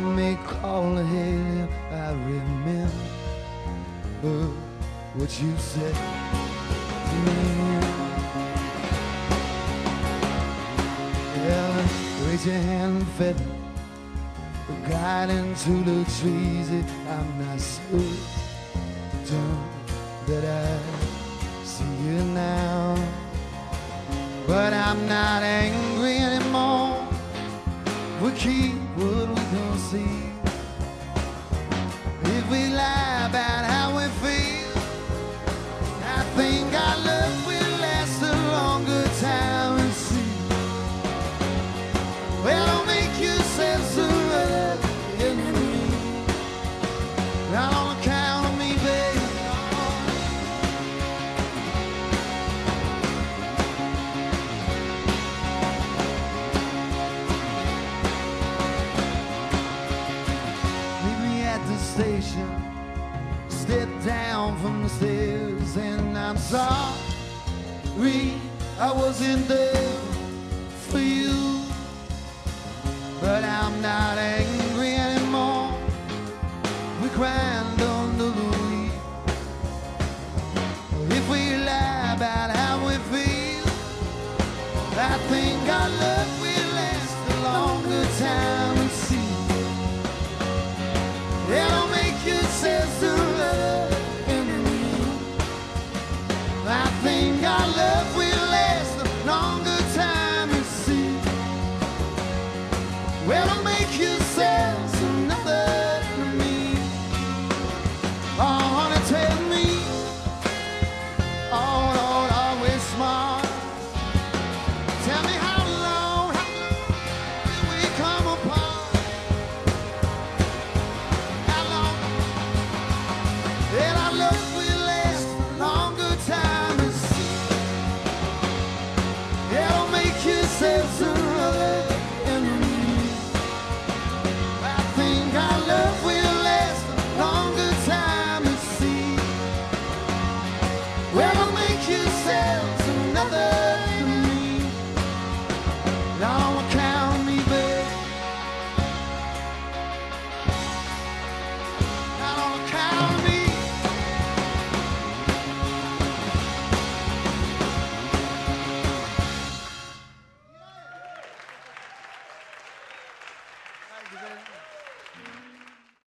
Mommy calling, hey, I remember what you said to me. Yeah, raise your hand, fed We're guiding to the trees. I'm not certain that I see you now, but I'm not angry anymore. We keep what see station. Step down from the stairs, and I'm sorry I wasn't there for you. But I'm not angry anymore. We grind under the week. If we lie about how we feel, I think our love think I love